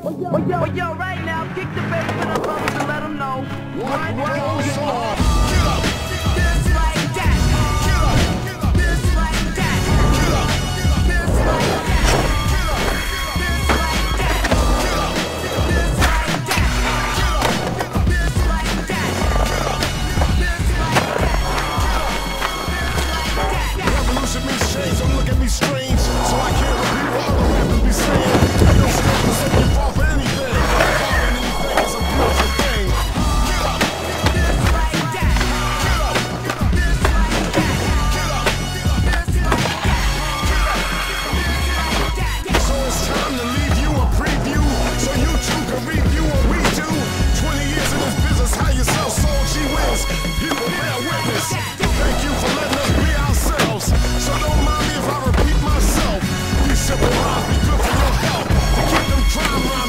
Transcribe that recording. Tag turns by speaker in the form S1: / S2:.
S1: Well, yo, well, yo, right now, kick the basement and let them know.
S2: Strange. rhymes be built for your help. To keep them crime rhymes.